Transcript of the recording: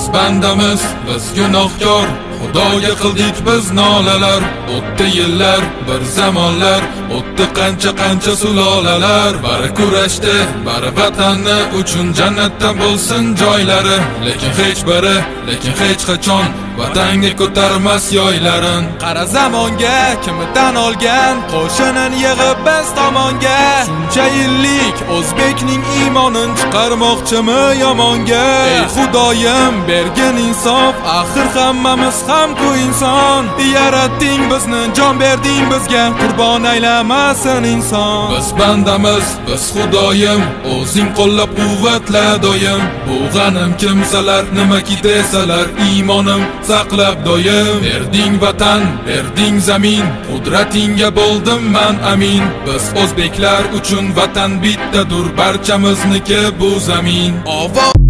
biz bandamiz biz gunohkor. Xudoga qildik biz nolalar. O'tdi yillar bir zamonlar. O'tdi qancha qancha sulolalar. Bari kurashdi bari vatanni uchun jannatdan bo'lsin joylari. Lekin hech biri lekin hech qachon vatanga ko'tarmas yoylarin. Qara zamonga kimi tan olgan qo'shinin yig'ib biz tomonga. Shuncha yillik o'zbekning iymonin chiqarmoqchimi yomonga? Ey xudoyim bergin insof axir hammamiz ham ku inson. Yaratding bizni jon berding bizga qurbon aylamasin inson. Biz bandamiz biz xudoyim o'zing qo'llab quvvatla doim. Bu g'anim kimsalar nimaki desalar iymonim saqlab doim berding vatan berding zamin. Qudratingga bo'ldim man amin. Biz o'zbeklar uchun vatan bittadur barchamizniki bu zamin. Ovoz